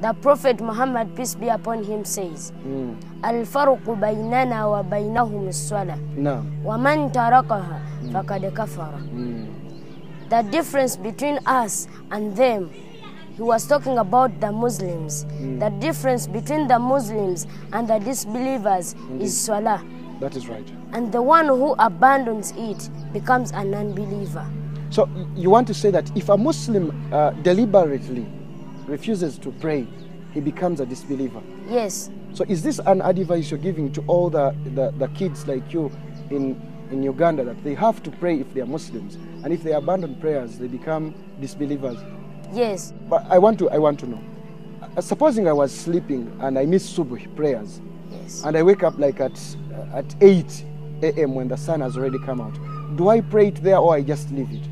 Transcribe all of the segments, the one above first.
The Prophet Muhammad, peace be upon him, says. Hmm. Al-farqu wa baynahum as-salah. No. Wa man tarakaha hmm. faqad kafara. Hmm. The difference between us and them, he was talking about the Muslims. Mm. The difference between the Muslims and the disbelievers Indeed. is swala. That is right. And the one who abandons it becomes an unbeliever. So you want to say that if a Muslim uh, deliberately refuses to pray, he becomes a disbeliever. Yes, So is this an advice you're giving to all the, the, the kids like you in, in Uganda that they have to pray if they are Muslims? And if they abandon prayers, they become disbelievers? yes, But I want to, I want to know. Uh, supposing I was sleeping and I missed Subuh prayers, yes. and I wake up like at, uh, at 8 a.m. when the sun has already come out, do I pray it there or I just leave it?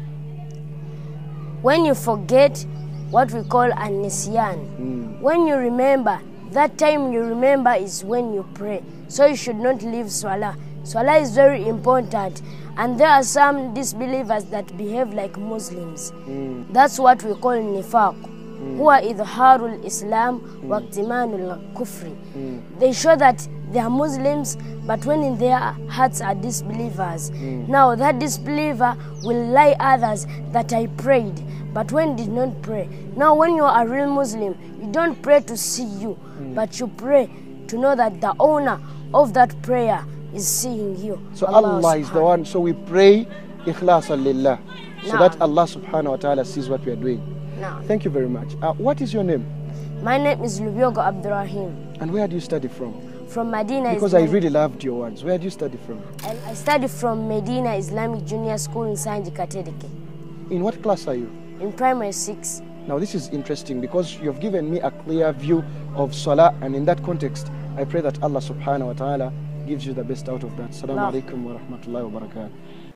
When you forget what we call anisyan. Mm. When you remember, that time you remember is when you pray. So you should not leave swala. Swala is very important. And there are some disbelievers that behave like Muslims. Mm. That's what we call nifaq. Mm. Who are idharul Islam mm. waktimanul kufri. Hmm. They show that they are Muslims, but when in their hearts are disbelievers. Now that disbeliever will lie others that I prayed, but when did not pray. Now when you are a real Muslim, you don't pray to see you, but you pray to know that the owner of that prayer is seeing you. So Allah, is the one. So we pray ikhlasan lillah. So that Allah subhanahu wa ta'ala sees what we are doing. Now, Thank you very much. Uh, what is your name? my name is Lubiogo Abdurrahim And where do you study from? From Medina Because I really loved your words. Where do you study from? I, I study from Medina Islamic Junior School in Sanji Katedeke In what class are you? in primary six. Now this is interesting because you have given me a clear view of Salah and in that context I pray that Allah subhanahu wa ta'ala gives you the best out of that. Assalamu alaikum wa rahmatullahi wa barakatuh.